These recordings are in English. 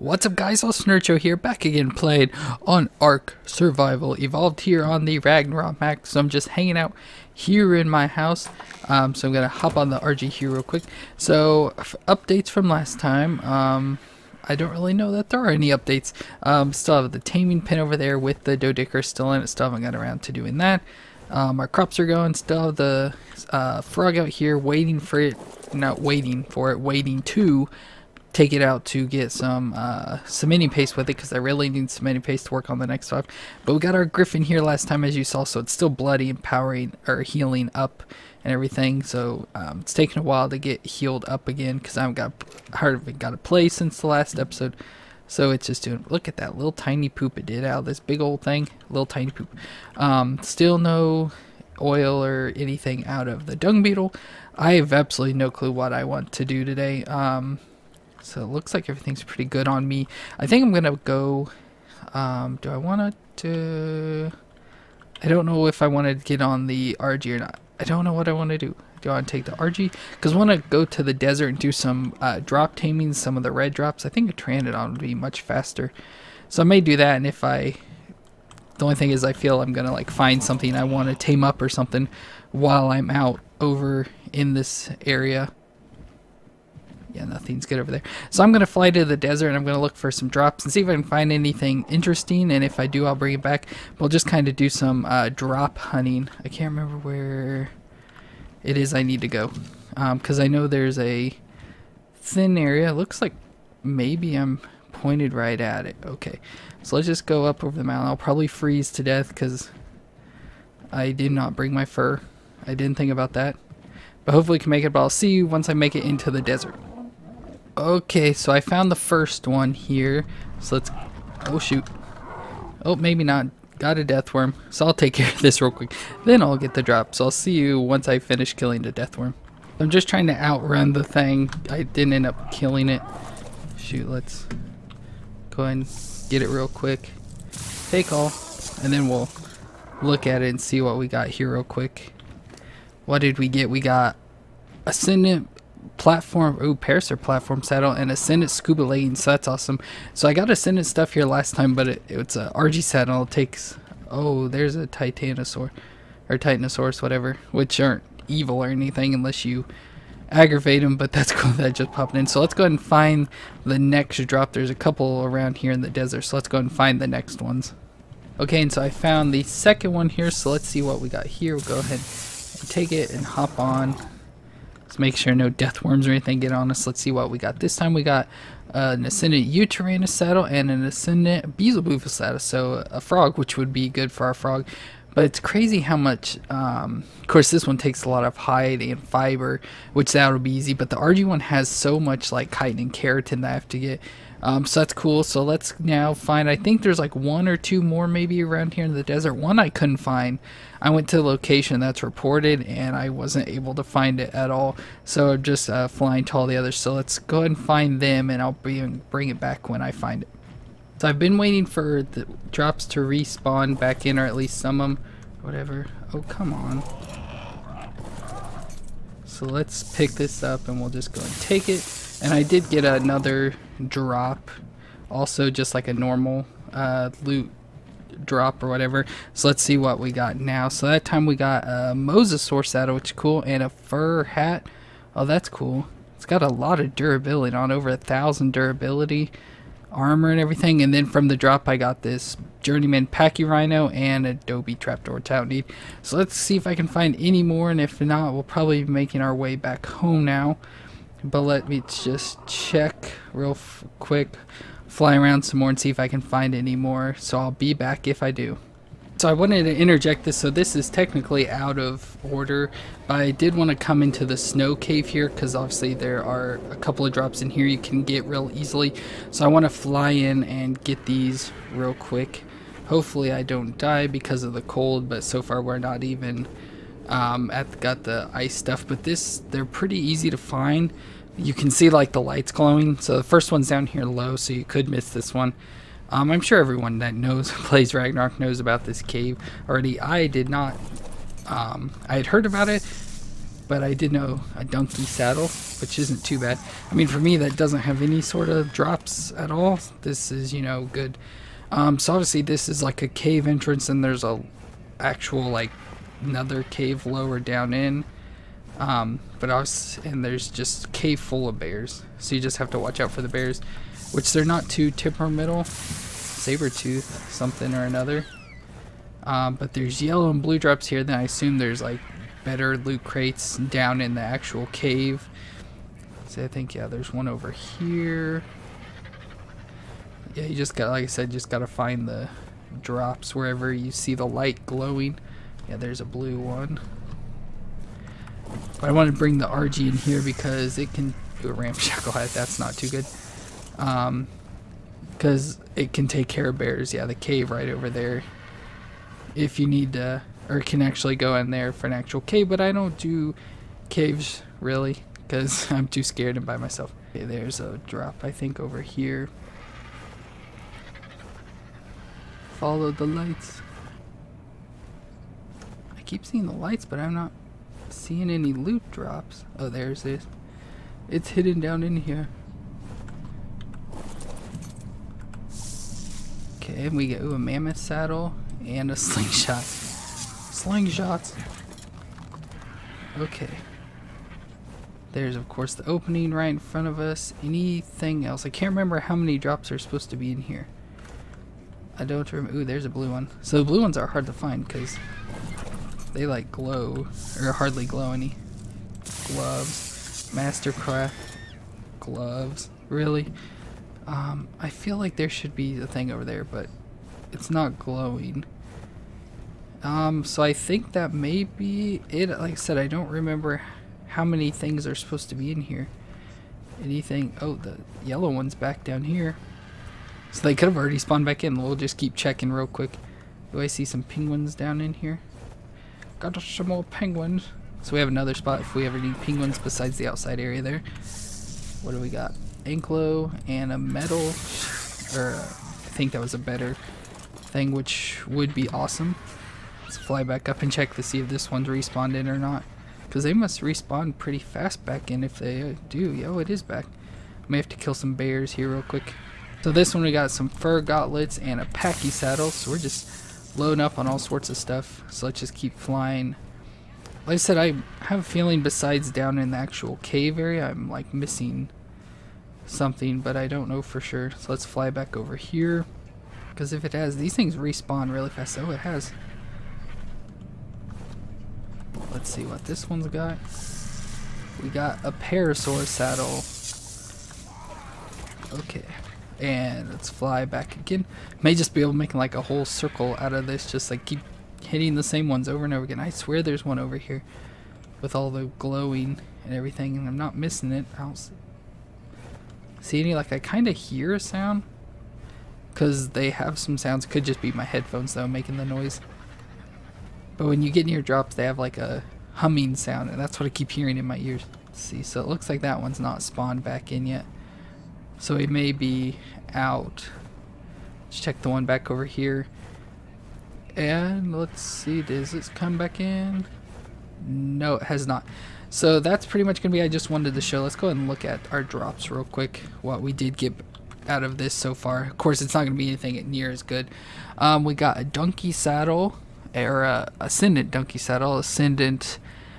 What's up guys, Snurcho here, back again playing on Ark Survival Evolved here on the Ragnarok map. So I'm just hanging out here in my house. Um, so I'm going to hop on the RG here real quick. So, updates from last time. Um, I don't really know that there are any updates. Um, still have the taming pen over there with the Doedicker still in it. Still haven't got around to doing that. Um, our crops are going. Still have the uh, frog out here waiting for it. Not waiting for it, waiting to take it out to get some uh, cementing paste with it because I really need some cementing paste to work on the next five. But we got our griffin here last time as you saw, so it's still bloody and powering or healing up and everything. So um, it's taking a while to get healed up again because I haven't got hardly got a play since the last episode. So it's just doing. Look at that little tiny poop it did out of this big old thing. Little tiny poop. Um, still no oil or anything out of the dung beetle. I have absolutely no clue what I want to do today. Um, so it looks like everything's pretty good on me. I think I'm going to go... Um, do I want to... do, I don't know if I want to get on the RG or not. I don't know what I want to do. Do I want to take the RG? Because I want to go to the desert and do some uh, drop taming, some of the red drops. I think a Pteranodon would be much faster. So I may do that, and if I... The only thing is I feel I'm going to like find something I want to tame up or something while I'm out over in this area yeah, nothing's good over there. So I'm going to fly to the desert and I'm going to look for some drops and see if I can find anything interesting. And if I do, I'll bring it back. We'll just kind of do some uh, drop hunting. I can't remember where it is I need to go. Because um, I know there's a thin area. It looks like maybe I'm pointed right at it. Okay. So let's just go up over the mountain. I'll probably freeze to death because I did not bring my fur. I didn't think about that. But hopefully can make it, but I'll see you once I make it into the desert. Okay, so I found the first one here. So let's... Oh, shoot. Oh, maybe not. Got a death worm. So I'll take care of this real quick. Then I'll get the drop. So I'll see you once I finish killing the death worm. I'm just trying to outrun the thing. I didn't end up killing it. Shoot, let's go ahead and get it real quick. Take all. And then we'll look at it and see what we got here real quick. What did we get? We got Ascendant platform, ooh, Parasaur platform saddle, and Ascendant scuba leggings. So that's awesome. So I got a Ascendant stuff here last time, but it, it's a RG saddle. It takes, oh, there's a Titanosaur, or Titanosaurus, whatever, which aren't evil or anything unless you aggravate them, but that's cool that just popped in. So let's go ahead and find the next drop. There's a couple around here in the desert, so let's go and find the next ones. Okay, and so I found the second one here, so let's see what we got here. We'll go ahead and take it and hop on. Let's make sure no death worms or anything get on us. Let's see what we got. This time we got uh, an Ascendant Yutyrannus saddle and an Ascendant Beelzebufo saddle. So a frog, which would be good for our frog. But it's crazy how much, um, of course this one takes a lot of hide and fiber, which that would be easy. But the RG one has so much like chitin and keratin that I have to get. Um, so that's cool. So let's now find, I think there's like one or two more maybe around here in the desert. One I couldn't find. I went to the location that's reported and I wasn't able to find it at all. So I'm just uh, flying to all the others. So let's go ahead and find them and I'll bring, bring it back when I find it. So I've been waiting for the drops to respawn back in or at least some of them. Whatever. Oh, come on. So let's pick this up and we'll just go and take it. And I did get another drop. Also just like a normal uh, loot drop or whatever. So let's see what we got now. So that time we got a Mosasaur saddle, which is cool, and a fur hat. Oh, that's cool. It's got a lot of durability on over a thousand durability armor and everything. And then from the drop, I got this Journeyman Pachyrhino and Adobe Trapdoor Town Need. So let's see if I can find any more. And if not, we'll probably be making our way back home now. But let me just check real quick fly around some more and see if I can find any more. So I'll be back if I do. So I wanted to interject this, so this is technically out of order, but I did want to come into the snow cave here because obviously there are a couple of drops in here you can get real easily. So I want to fly in and get these real quick. Hopefully I don't die because of the cold, but so far we're not even um, at got the ice stuff. But this, they're pretty easy to find you can see like the lights glowing. So the first one's down here low, so you could miss this one. Um, I'm sure everyone that knows plays Ragnarok knows about this cave already. I did not. Um, I had heard about it, but I did know a donkey saddle, which isn't too bad. I mean, for me, that doesn't have any sort of drops at all. This is, you know, good. Um, so obviously this is like a cave entrance, and there's a actual like another cave lower down in. Um, but obviously, and there's just cave full of bears, so you just have to watch out for the bears, which they're not too temperamental. Saber tooth, something or another. Um, but there's yellow and blue drops here. Then I assume there's like better loot crates down in the actual cave. So I think yeah, there's one over here. Yeah, you just got like I said, just gotta find the drops wherever you see the light glowing. Yeah, there's a blue one. But I want to bring the RG in here because it can do a ramshackle hat. That's not too good. Um, because it can take care of bears. Yeah, the cave right over there. If you need to, or can actually go in there for an actual cave, but I don't do caves really because I'm too scared and by myself. Okay, there's a drop I think over here. Follow the lights. I keep seeing the lights, but I'm not seeing any loot drops. Oh, there's this. It's hidden down in here. Okay, we get ooh, a mammoth saddle and a slingshot. Slingshots. Okay. There's of course the opening right in front of us. Anything else? I can't remember how many drops are supposed to be in here. I don't remember. Ooh, there's a blue one. So the blue ones are hard to find because they like glow or hardly glow any. Gloves, Mastercraft, gloves. Really? Um, I feel like there should be a thing over there, but it's not glowing. Um, so I think that may be it. Like I said, I don't remember how many things are supposed to be in here. Anything? Oh, the yellow one's back down here. So they could have already spawned back in. We'll just keep checking real quick. Do I see some penguins down in here? Got some more penguins. So we have another spot if we ever need penguins besides the outside area there. What do we got? Ankylo and a metal. Or uh, I think that was a better thing, which would be awesome. Let's fly back up and check to see if this one's respawned in or not. Because they must respawn pretty fast back in if they do. Yo, it is back. May have to kill some bears here real quick. So this one we got some fur gauntlets and a packy saddle. So we're just loading up on all sorts of stuff. So let's just keep flying. Like I said, I have a feeling besides down in the actual cave area, I'm like missing something, but I don't know for sure. So let's fly back over here. Because if it has, these things respawn really fast. Oh, it has. Let's see what this one's got. We got a parasaur saddle. Okay. And let's fly back again. May just be able to make like a whole circle out of this. Just like keep hitting the same ones over and over again. I swear there's one over here. With all the glowing and everything. And I'm not missing it. I don't see any. Like I kind of hear a sound. Because they have some sounds. Could just be my headphones though making the noise. But when you get near drops, they have like a humming sound. And that's what I keep hearing in my ears. Let's see. So it looks like that one's not spawned back in yet. So he may be out. Let's check the one back over here. And let's see, does this come back in? No, it has not. So that's pretty much going to be I just wanted to show. Let's go ahead and look at our drops real quick. What we did get out of this so far. Of course, it's not going to be anything near as good. Um, we got a donkey saddle, or a ascendant donkey saddle, ascendant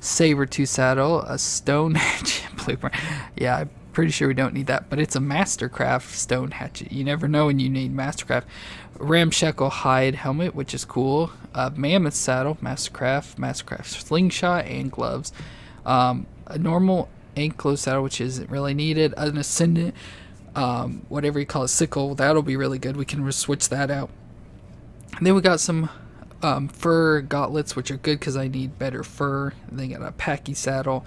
saber tooth saddle, a stone blueprint. Yeah, Pretty sure we don't need that, but it's a Mastercraft stone hatchet. You never know when you need Mastercraft. Ramshackle hide helmet, which is cool. A mammoth saddle, Mastercraft, Mastercraft slingshot, and gloves. Um, a normal ankylo saddle, which isn't really needed. An ascendant, um, whatever you call it, sickle. That'll be really good. We can switch that out. And then we got some um, fur gauntlets, which are good because I need better fur. And then got a packy saddle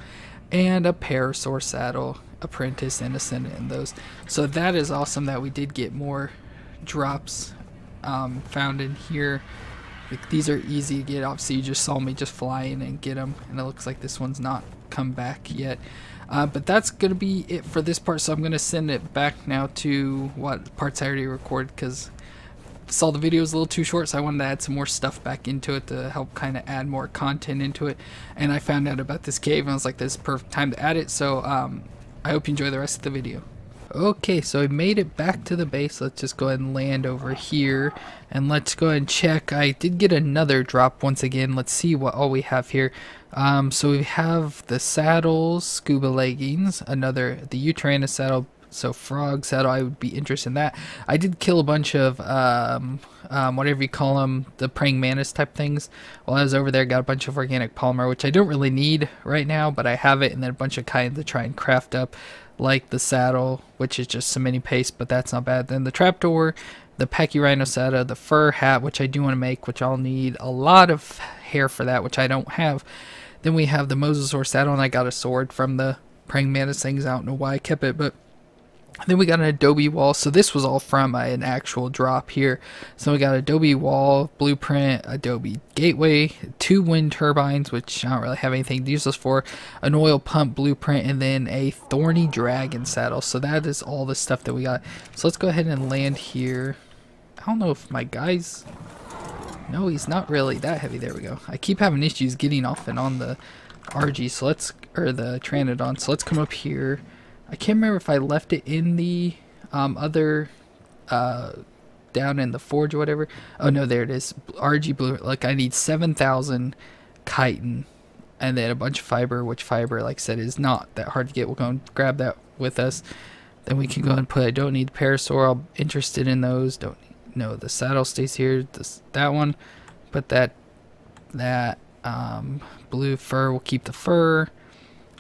and a parasaur saddle apprentice and ascendant in those. So that is awesome that we did get more drops um, found in here. Like, these are easy to get obviously you just saw me just fly in and get them and it looks like this one's not come back yet. Uh, but that's gonna be it for this part so I'm gonna send it back now to what parts I already recorded because saw the video was a little too short, so I wanted to add some more stuff back into it to help kind of add more content into it. And I found out about this cave, and I was like, this is perfect time to add it. So um, I hope you enjoy the rest of the video. Okay, so I made it back to the base. Let's just go ahead and land over here. And let's go ahead and check. I did get another drop once again. Let's see what all we have here. Um, so we have the saddles, scuba leggings, another, the Yutyrannus saddle, so frog saddle i would be interested in that? I did kill a bunch of um, um, whatever you call them the praying mantis type things while i was over there. Got a bunch of organic polymer which i don't really need right now but i have it and then a bunch of chitin to try and craft up like the saddle which is just some mini paste but that's not bad. Then the trapdoor the pachyrhino saddle the fur hat which i do want to make which i'll need a lot of hair for that which i don't have. Then we have the mosasaur saddle and i got a sword from the praying mantis things. I don't know why i kept it but then we got an Adobe wall. So this was all from an actual drop here. So we got Adobe wall, blueprint, Adobe gateway, two wind turbines, which I don't really have anything to use this for, an oil pump blueprint, and then a thorny dragon saddle. So that is all the stuff that we got. So let's go ahead and land here. I don't know if my guy's... No, he's not really that heavy. There we go. I keep having issues getting off and on the RG, so let's... Or the Pteranodon. So let's come up here. I can't remember if I left it in the um, other uh, down in the forge or whatever. Oh no, there it is. RG blue. Like I need seven thousand chitin and then a bunch of fiber, which fiber, like I said, is not that hard to get. We'll go and grab that with us. Then we can go and put. I don't need the parasaur. I'm interested in those. Don't no. The saddle stays here. This that one, but that that um, blue fur. We'll keep the fur.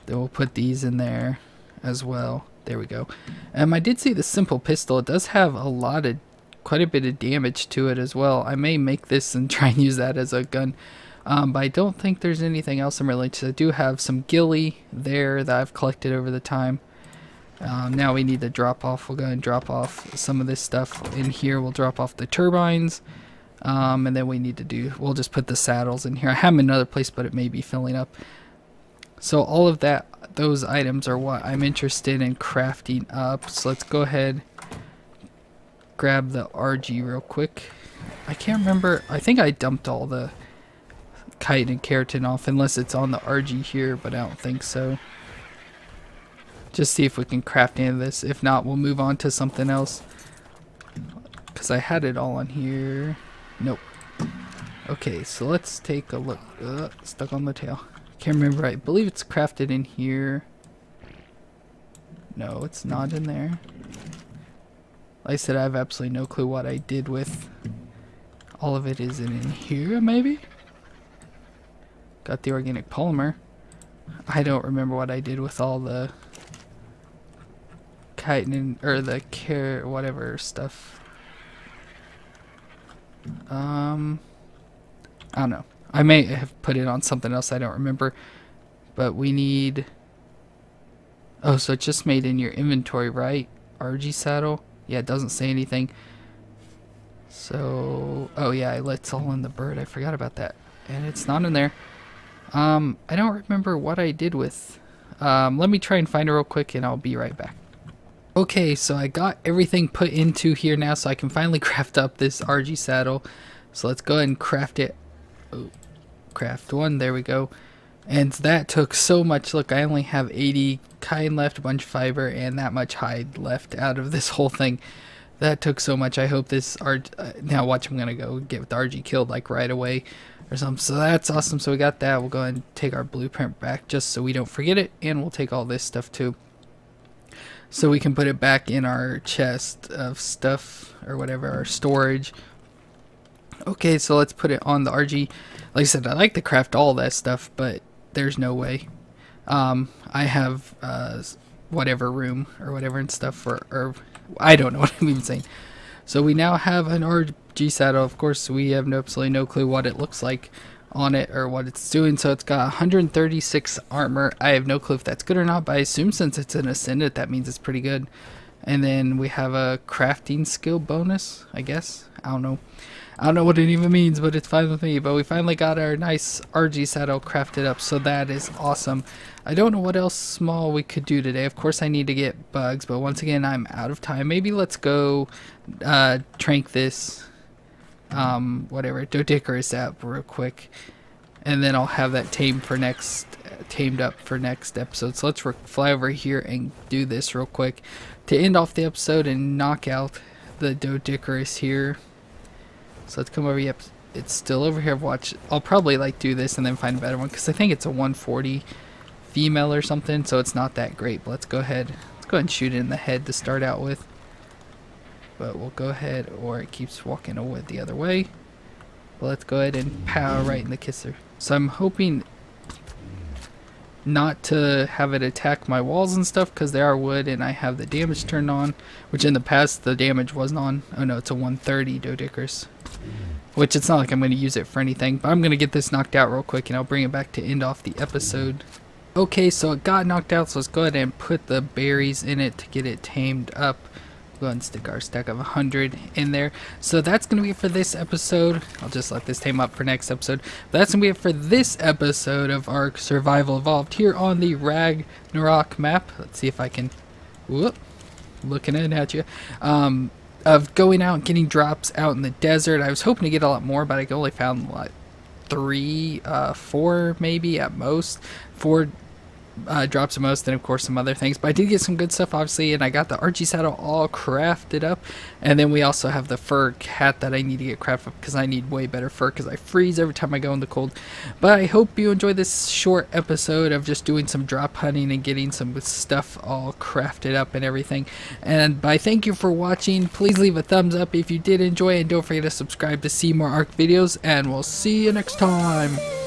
Then we'll put these in there as well. There we go. Um, I did see the simple pistol. It does have a lot of, quite a bit of damage to it as well. I may make this and try and use that as a gun. Um, but I don't think there's anything else I'm related to. I do have some ghillie there that I've collected over the time. Um, now we need to drop off. We'll go and drop off some of this stuff in here. We'll drop off the turbines. Um, and then we need to do, we'll just put the saddles in here. I have another place, but it may be filling up. So all of that those items are what I'm interested in crafting up. So let's go ahead, grab the RG real quick. I can't remember. I think I dumped all the chitin and keratin off, unless it's on the RG here, but I don't think so. Just see if we can craft any of this. If not, we'll move on to something else. Because I had it all on here. Nope. Okay, so let's take a look. Uh, stuck on the tail. Can't remember. I believe it's crafted in here. No, it's not in there. Like I said, I have absolutely no clue what I did with all of it. Is it in here, maybe? Got the organic polymer. I don't remember what I did with all the chitin or the care whatever stuff. Um, I don't know. I may have put it on something else I don't remember. But we need... Oh, so it's just made in your inventory, right? RG saddle? Yeah, it doesn't say anything. So... Oh, yeah, it's all in the bird. I forgot about that. And it's not in there. Um, I don't remember what I did with... Um, let me try and find it real quick and I'll be right back. Okay, so I got everything put into here now so I can finally craft up this RG saddle. So let's go ahead and craft it. Oh, craft one. There we go. And that took so much. Look, I only have 80 chitin left, a bunch of fiber, and that much hide left out of this whole thing. That took so much. I hope this art. Uh, now watch, I'm gonna go get the RG killed like right away or something. So that's awesome. So we got that. We'll go and take our blueprint back just so we don't forget it, and we'll take all this stuff too. So we can put it back in our chest of stuff or whatever, our storage. Okay, so let's put it on the RG. Like I said, I like to craft all that stuff, but there's no way. Um, I have uh, whatever room or whatever and stuff for, or I don't know what I'm even saying. So we now have an RG saddle. Of course, we have no, absolutely no clue what it looks like on it or what it's doing. So it's got 136 armor. I have no clue if that's good or not, but I assume since it's an ascendant, that means it's pretty good. And then we have a crafting skill bonus, I guess. I don't know. I don't know what it even means, but it's fine with me. But we finally got our nice RG saddle crafted up, so that is awesome. I don't know what else small we could do today. Of course, I need to get bugs, but once again, I'm out of time. Maybe let's go uh, trank this um, whatever, Doedicurus app real quick. And then I'll have that tamed for next, tamed up for next episode. So let's fly over here and do this real quick to end off the episode and knock out the Doedicurus here. So let's come over. Yep, it's still over here. Watch. I'll probably like do this and then find a better one because I think it's a 140 female or something. So it's not that great. But let's go ahead. Let's go ahead and shoot it in the head to start out with. But we'll go ahead, or it keeps walking away the other way. But let's go ahead and pow right in the kisser. So I'm hoping not to have it attack my walls and stuff because they are wood and I have the damage turned on which in the past the damage wasn't on oh no it's a 130 Doedicurus which it's not like I'm going to use it for anything but I'm going to get this knocked out real quick and I'll bring it back to end off the episode okay so it got knocked out so let's go ahead and put the berries in it to get it tamed up go ahead and stick our stack of 100 in there. So that's going to be it for this episode. I'll just let this tame up for next episode. But that's going to be it for this episode of Ark Survival Evolved here on the Ragnarok map. Let's see if I can... Whoop. Looking in at you. Um, of going out and getting drops out in the desert. I was hoping to get a lot more, but I only found like three, uh, four maybe at most. Four uh, drops the most, and of course some other things. But I did get some good stuff, obviously, and I got the Archie saddle all crafted up. And then we also have the fur hat that I need to get crafted up because I need way better fur because I freeze every time I go in the cold. But I hope you enjoyed this short episode of just doing some drop hunting and getting some stuff all crafted up and everything. And by thank you for watching. Please leave a thumbs up if you did enjoy, and don't forget to subscribe to see more Ark videos. And we'll see you next time.